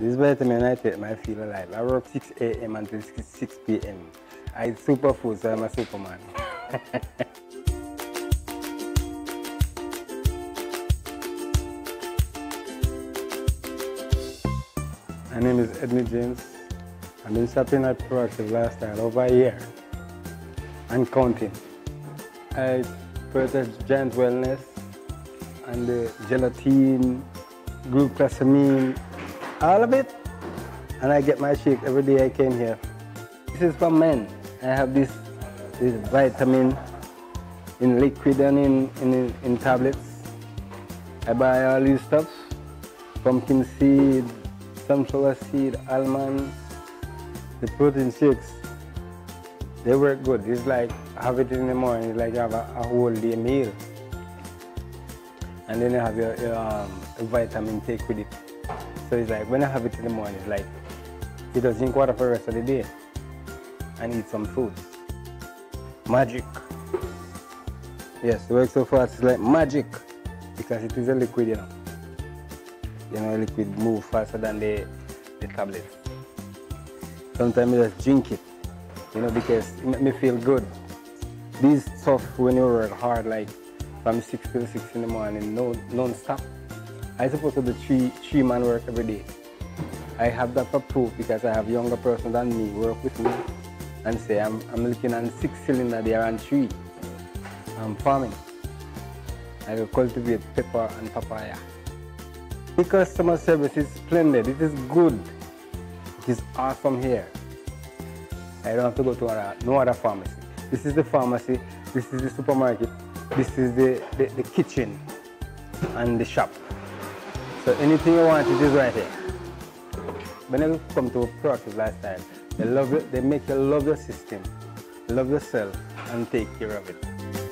This vitamin I take, I feel alive. I work 6 a.m. until 6 p.m. I eat superfood, so I'm a superman. My name is Edney James. I've been shopping at Proactive Lifestyle over a year and counting. I purchased Giant Wellness and the gelatin, glucosamine, all of it. And I get my shake every day I came here. This is for men. I have this, this vitamin in liquid and in, in, in tablets. I buy all these stuff, pumpkin seed, sunflower seed, almond, the protein shakes. They work good. It's like have it in the morning, it's like you have a, a whole day meal. And then you have your, your um, vitamin take with it. So it's like when I have it in the morning, it's like you just drink water for the rest of the day and eat some food. Magic. Yes, it works so fast. It's like magic because it is a liquid, you know. You know, liquid move faster than the, the tablets. Sometimes you just drink it, you know, because it makes me feel good. These stuff when you work hard, like from 6 till 6 in the morning, no, non-stop. I supposed to do three, three man work every day. I have that for proof because I have younger person than me work with me and say I'm, I'm looking at six cylinder there and three. I'm farming. I will cultivate pepper and papaya. The customer service is splendid. It is good. It is awesome here. I don't have to go to other, no other pharmacy. This is the pharmacy, this is the supermarket, this is the, the, the kitchen and the shop. So anything you want, it is right here. When you come to a proactive lifestyle, they love they make you love your system, love yourself, and take care of it.